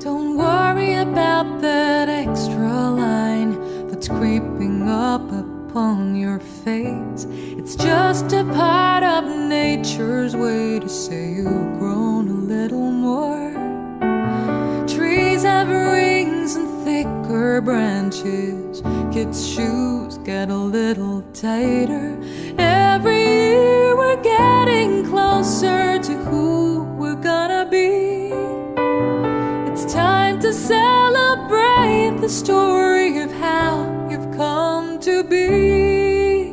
Don't worry about that that's creeping up upon your face. It's just a part of nature's way to say you've grown a little more. Trees have rings and thicker branches. Kids' shoes get a little tighter. Every year we're getting closer to who we're gonna be. It's time to celebrate the story to be.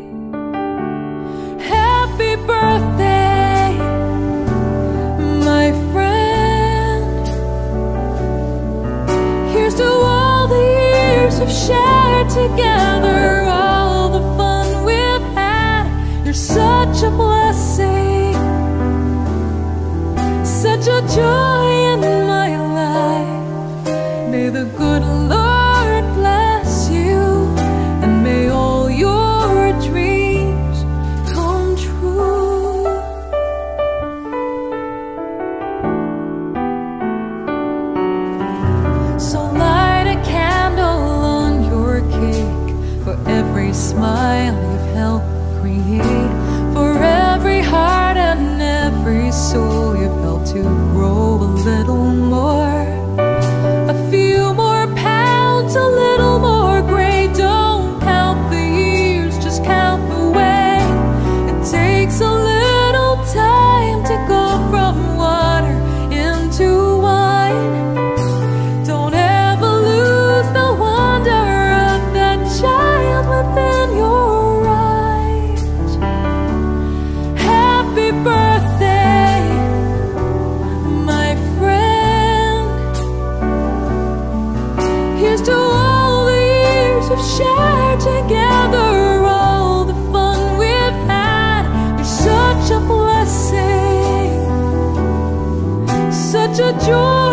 Happy birthday, my friend. Here's to all the years we've shared together, all the fun we've had. You're such a for every heart and every soul. You've helped to grow a little such a joy.